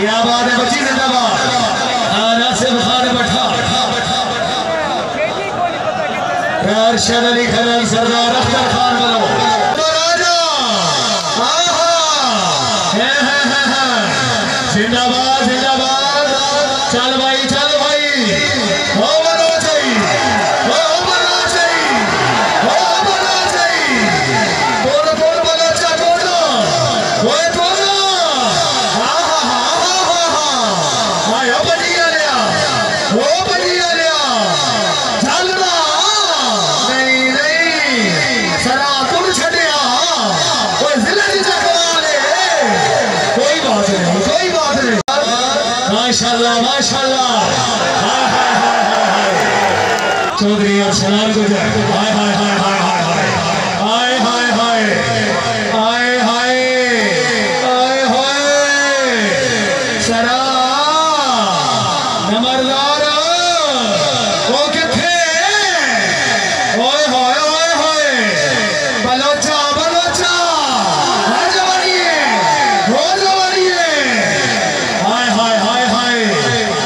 کیا بات ہے بچی زندہ باد؟ آصف خان بٹھا۔ رشد علی خلال سردار اختر خان بلو زندہ باد زندہ باد۔ چل بھائی، چل ماشاءاللہ ماشاءاللہ۔ چودھری اور سلام کو جائے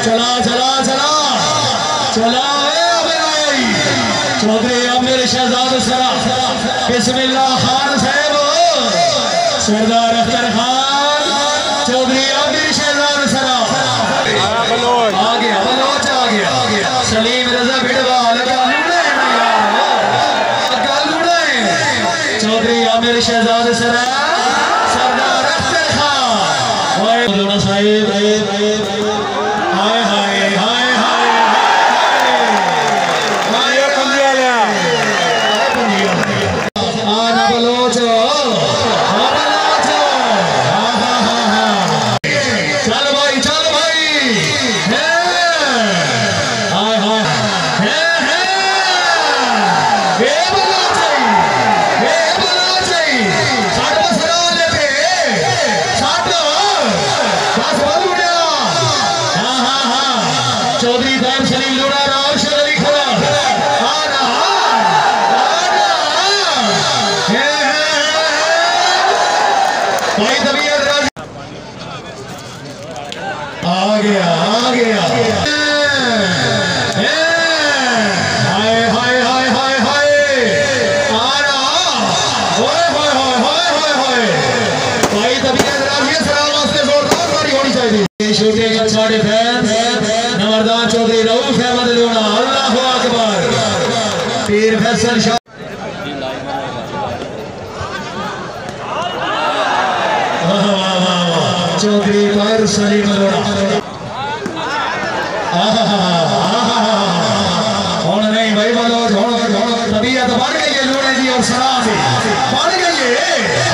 چلا چلا چلا۔ چلا اے ابرائی چودھری امیر شہزاد سرا بسم اللہ خان صاحب۔ سردار اختر خان۔ چھوٹے چھوٹے فین نمردان چودھری رؤوف احمد لونا اللہ اکبر۔ پیر فیصل شاہ۔ واہ واہ چودھری طاہر سلیم لوڑا ہون نہیں بھائی بولو ہون ہون طبیعت بڑھ گئی ہے لوڑے دی اور سنا دی بڑھ گئی ہے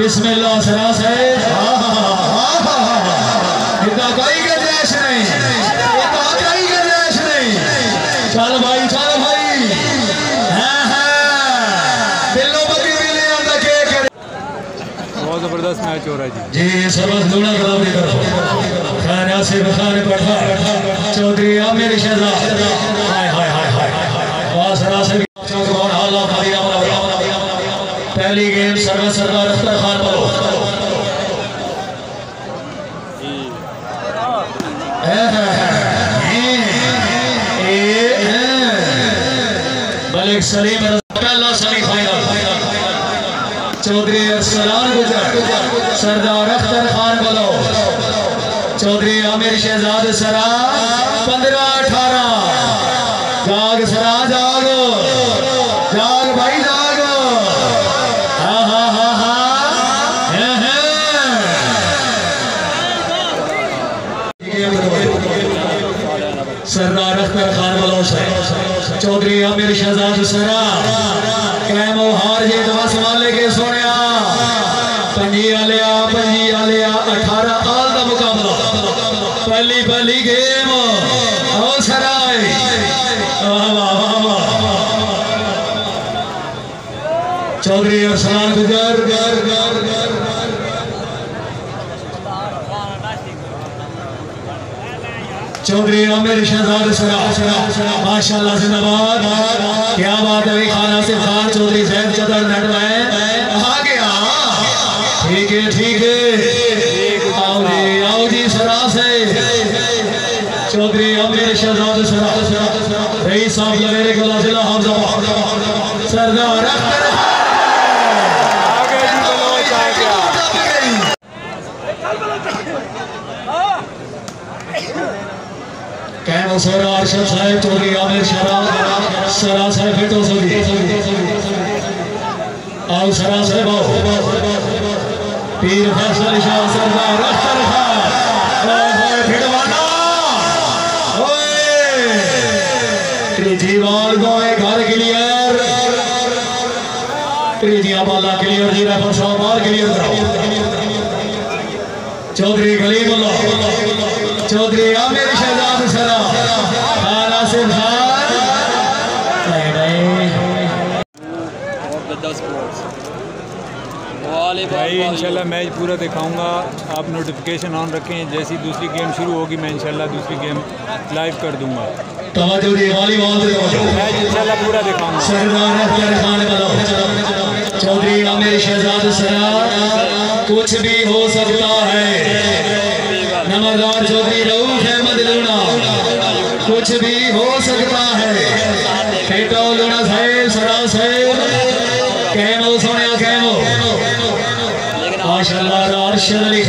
بسم اللہ سراس ہے۔ ہداکائی جیش نہیں۔ جیش نہیں۔ بھائی بھائی۔ ہاں، ہاں۔ بھی لے آتا کرے۔ بہت رہا جی۔ سروس دونہ کلام چودری ہائے ہائے ہائے ہائے۔ بھی پہلی game service Malik Saleemullah Sami final Chaudhry Arslan Gujjar Sardar Akhtar Khan بلو چودری عامر شہزاد سرا، پندرہ اٹھارہ جاگ سرا جاگ جاگ بھائی جاگ ہاں ہاں ہاں ہاں ہیں ہیں سردار اختر خان بلو سے۔ چودھری عامر شہزاد سرا قیم و ہار جی دوا سوالے کے سونیا پنجی آلیا پنجی آلیا اٹھارہ آل دا مقابلہ۔ پہلی پہلی گیم۔ او سرائے۔ واہ واہ واہ واہ ارسلان گجر گر گر گر چودھری عامر شہزاد سرا ماشاءاللہ زندہ باد۔ کیا بات ہے خانہ سے خان چودھری زید چدر نیٹ میں آ گیا ٹھیک ہے ٹھیک ہے۔ آؤ جی آؤ جی سرا سے۔ چودھری عامر شہزاد سرا رئیس صاحب لگے گلا ضلع حافظہ سردار اختر آگے جی بلوچ آ گیا کہنا سورا صاحب چوری عامر شرا سرا صاحب بیٹو سوگی آؤ سرا صاحب، آؤ۔ پیر فیصل شاہ سردار اختر خان اوہ بھڑوانا اوہ تریجی وال گوئے، گھر کلیر تریجی آبالا کلیر جی رفر شاہبار کلیر کراؤ۔ چودھری غلیم اللہ چودھری عامر خانہ سے خان بھائی انشاءاللہ میچ پورا دکھاؤں گا۔ آپ نوٹیفیکیشن آن رکھیں جیسی دوسری گیم شروع ہوگی میں انشاءاللہ دوسری گیم لائیو کر دوں گا۔ توجہ دی والی میچ انشاءاللہ پورا دکھاؤں گا۔ سردار اختر خان بلو چودھری عامر شہزاد سرا کچھ بھی ہو سکتا ہے۔ نمردار چودھری لونا کچھ بھی ہو سکتا ہے۔ پیٹو لونا سائے سرا سائے کہنو سنیا کہنو ماشاءاللہ، راشد علی